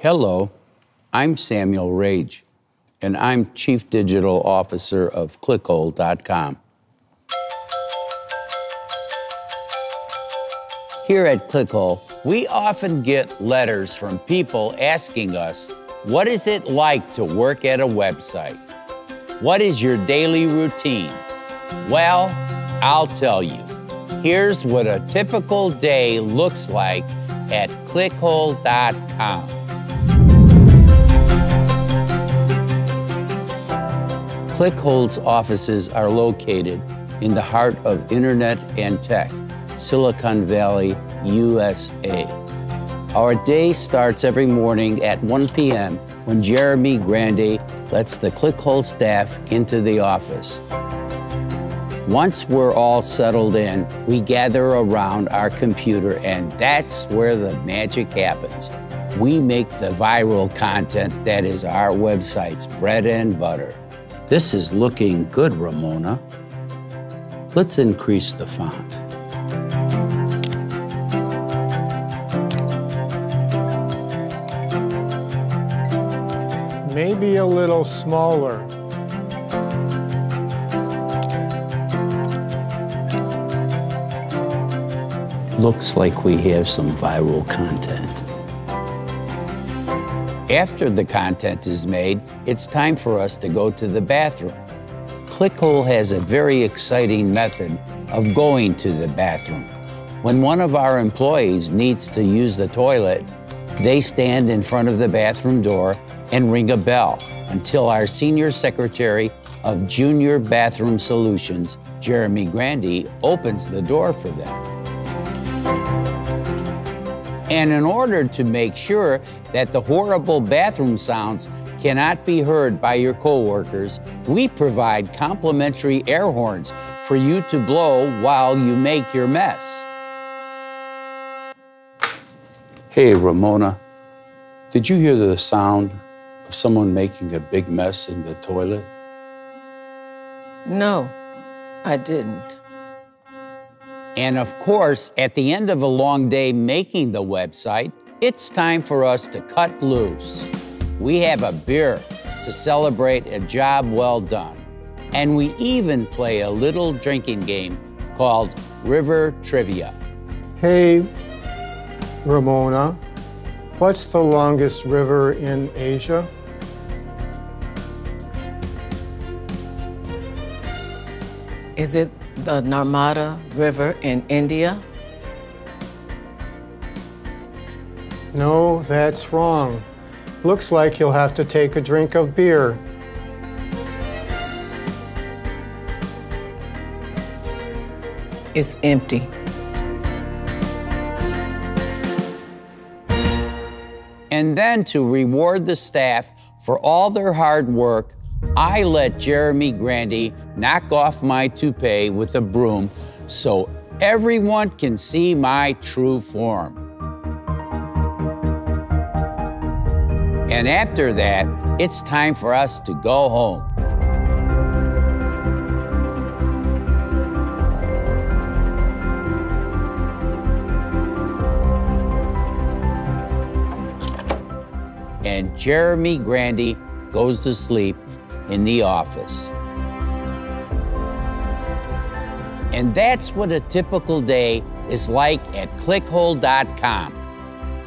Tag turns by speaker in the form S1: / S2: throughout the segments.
S1: Hello, I'm Samuel Rage, and I'm Chief Digital Officer of Clickhole.com. Here at Clickhole, we often get letters from people asking us, what is it like to work at a website? What is your daily routine? Well, I'll tell you. Here's what a typical day looks like at clickhole.com. Clickhole's offices are located in the heart of internet and tech, Silicon Valley, USA. Our day starts every morning at 1 p.m. when Jeremy Grande lets the Clickhole staff into the office. Once we're all settled in, we gather around our computer, and that's where the magic happens. We make the viral content that is our website's bread and butter. This is looking good, Ramona. Let's increase the font.
S2: Maybe a little smaller.
S1: Looks like we have some viral content. After the content is made, it's time for us to go to the bathroom. Clickhole has a very exciting method of going to the bathroom. When one of our employees needs to use the toilet, they stand in front of the bathroom door and ring a bell until our senior secretary of Junior Bathroom Solutions, Jeremy Grande, opens the door for them. And in order to make sure that the horrible bathroom sounds cannot be heard by your coworkers, we provide complimentary air horns for you to blow while you make your mess. Hey, Ramona, did you hear the sound of someone making a big mess in the toilet?
S3: No, I didn't.
S1: And of course, at the end of a long day making the website, it's time for us to cut loose. We have a beer to celebrate a job well done. And we even play a little drinking game called River Trivia.
S2: Hey, Ramona, what's the longest river in Asia?
S3: Is it the Narmada River in India?
S2: No, that's wrong. Looks like you'll have to take a drink of beer.
S3: It's empty.
S1: And then to reward the staff for all their hard work, I let Jeremy Grande knock off my toupee with a broom so everyone can see my true form. And after that, it's time for us to go home. And Jeremy Grande goes to sleep in the office. And that's what a typical day is like at clickhole.com.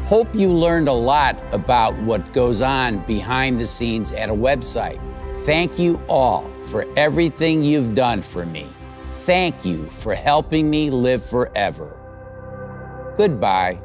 S1: Hope you learned a lot about what goes on behind the scenes at a website. Thank you all for everything you've done for me. Thank you for helping me live forever. Goodbye.